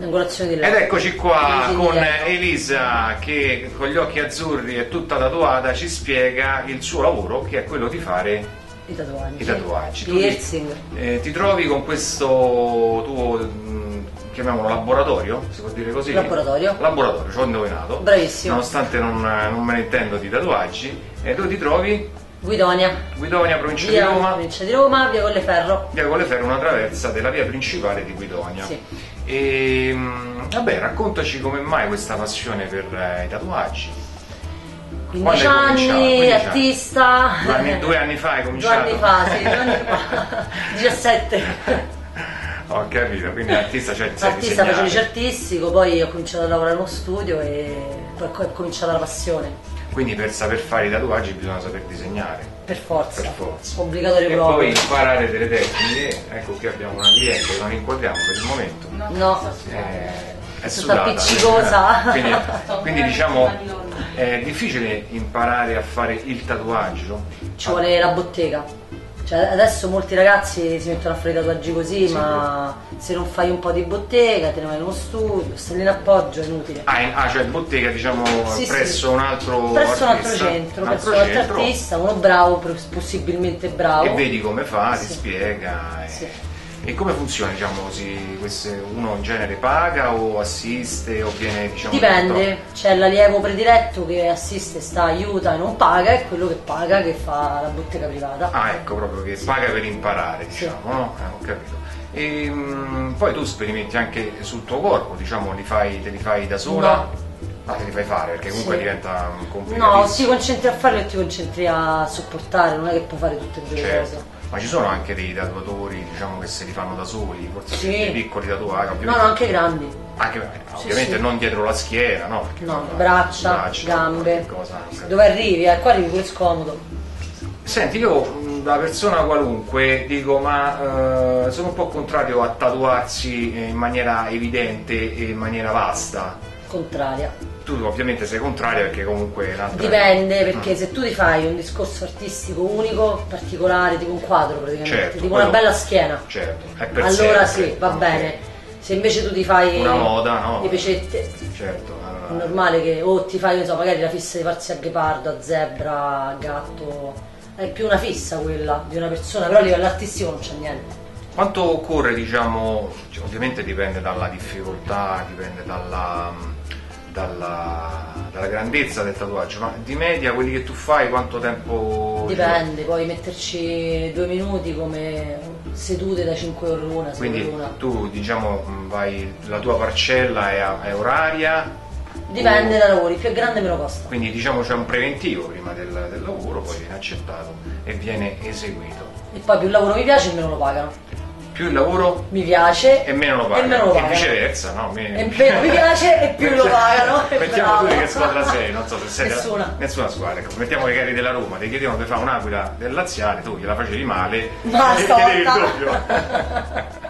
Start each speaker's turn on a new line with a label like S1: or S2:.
S1: Angolazione di
S2: Ed eccoci qua con. Elisa che con gli occhi azzurri e tutta tatuata ci spiega il suo lavoro che è quello di fare
S1: I tatuaggi.
S2: i tatuaggi. Tu ti-
S1: Piercing.
S2: eh, ti trovi con questo tuo, mh, chiamiamolo laboratorio, si può dire così?
S1: Laboratorio.
S2: Laboratorio, ci ho indovinato.
S1: Bravissimo.
S2: Nonostante non, non me ne intendo di tatuaggi. E tu ti trovi
S1: Guidonia.
S2: Guidonia, provincia
S1: Via
S2: di Roma,
S1: provincia di Roma, via Colleferro.
S2: via Colleferro, una traversa della via principale di Guidonia.
S1: Sì.
S2: E mh, vabbè, raccontaci come mai questa passione per eh, i tatuaggi.
S1: 15
S2: Quando hai cominciato?
S1: anni,
S2: 15 anni.
S1: artista.
S2: Due anni- due anni fa hai
S1: Due
S2: cominciato?
S1: anni fa, sì, due anni fa. 17.
S2: Ho capito, quindi l'artista c'è sei
S1: Artista facevo artistico, poi ho cominciato a lavorare in uno studio e poi è cominciata la passione.
S2: Quindi per saper fare i tatuaggi bisogna saper disegnare.
S1: Per forza.
S2: Per forza.
S1: Obbligatorio
S2: E
S1: proprio.
S2: poi imparare delle tecniche. Ecco qui abbiamo una cliente che non inquadriamo per il momento.
S1: No.
S2: Eh, è sudata.
S1: appiccicosa.
S2: quindi, quindi diciamo è difficile imparare a fare il tatuaggio.
S1: Ci vuole la bottega. Cioè, adesso molti ragazzi si mettono a fare i tatuaggi così,
S2: Sì,
S1: ma se non fai un po' di bottega, te ne vai in uno studio, stai lì in appoggio, è inutile.
S2: Ah, in- ah, cioè bottega diciamo
S1: Sì, sì.
S2: presso un altro
S1: Presso un altro
S2: artista,
S1: centro,
S2: un
S1: presso
S2: altro
S1: un altro artista, uno bravo, possibilmente bravo.
S2: e vedi come fa, ti
S1: Sì.
S2: spiega. E,
S1: Sì.
S2: E come funziona? Diciamo, si- queste- uno in genere paga o assiste o viene diciamo
S1: Dipende, c'è l'allievo prediletto che assiste, sta, aiuta e non paga e quello che paga che fa la bottega privata.
S2: Ah, ecco, proprio che paga per imparare,
S1: Sì.
S2: diciamo, no? Eh, ho capito. E mm, poi tu sperimenti anche sul tuo corpo, diciamo, li fai, te li fai da sola?
S1: No.
S2: Ah, te li fai fare, perché comunque
S1: Sì.
S2: diventa
S1: No,
S2: complicato.
S1: ti concentri a farlo e ti concentri a sopportare, non è che puoi fare tutte e due le
S2: Certo.
S1: cose.
S2: Ma ci sono anche dei tatuatori, diciamo, che se li fanno da soli, forse
S1: Sì.
S2: dei piccoli tatuaggi.
S1: No, no, anche grandi.
S2: Anche,
S1: Sì,
S2: ovviamente
S1: sì.
S2: non dietro la schiena, no?
S1: No, braccia,
S2: braccia,
S1: gambe.
S2: cosa.
S1: Dove arrivi? Eh, qua arrivi pure scomodo.
S2: Senti, io da persona qualunque dico, ma eh, sono un po' contrario a tatuarsi in maniera evidente e in maniera vasta.
S1: Contraria.
S2: Tu ovviamente sei contraria perché comunque è un'altra...
S1: Dipende, perché
S2: Mm.
S1: se tu ti fai un discorso artistico unico, particolare, tipo un quadro praticamente,
S2: Certo,
S1: tipo
S2: quello-
S1: una bella schiena,
S2: Certo, è
S1: allora
S2: sempre,
S1: sì, va
S2: ok.
S1: bene. Se invece tu ti fai
S2: Una moda, no?
S1: le pecette,
S2: Certo,
S1: è
S2: allora-
S1: normale che o ti fai, so, magari la fissa di farsi a ghepardo, a zebra, a gatto, è più una fissa quella di una persona, però a livello artistico non c'è niente.
S2: Quanto occorre, diciamo, cioè, ovviamente dipende dalla difficoltà, dipende dalla, dalla- dalla grandezza del tatuaggio, ma di media quelli che tu fai quanto tempo...
S1: Dipende, puoi metterci due minuti come sedute da 5 ore l'una, 6
S2: Quindi
S1: l'una.
S2: tu diciamo vai, la tua parcella è, è oraria?
S1: Dipende
S2: o-
S1: da lavori, più è grande meno costa.
S2: Quindi diciamo c'è un preventivo prima del, del lavoro, poi viene accettato e viene eseguito.
S1: E poi più il lavoro mi piace meno lo pagano.
S2: Più il lavoro
S1: Mi piace
S2: e meno lo
S1: e
S2: pagano.
S1: meno lo
S2: E
S1: pagano.
S2: viceversa, no? Mi-
S1: E meno mi piace e più lo pagano. E
S2: Mettiamo tu
S1: bravo.
S2: che squadra sei, non so se sei
S1: Nessuna.
S2: nessuna squadra. Ecco, mettiamo che eri della Roma, ti chiedevano di fare un'aquila del laziale, tu gliela facevi male
S1: Ma
S2: e chiedevi il doppio.